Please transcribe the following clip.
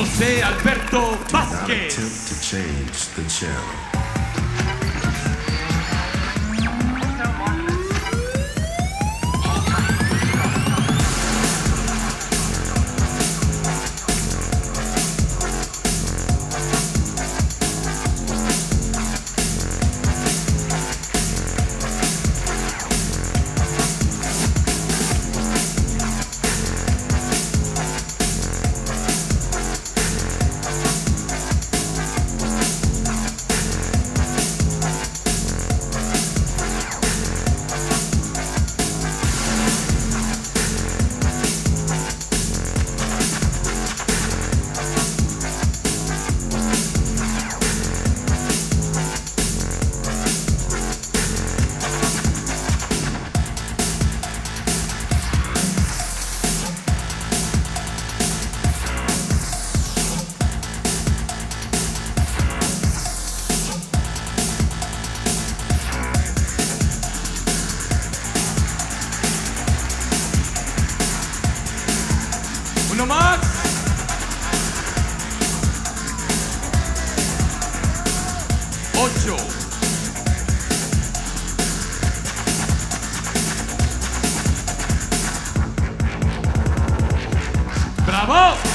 José Alberto Not attempt to change the channel. ¡Bravo!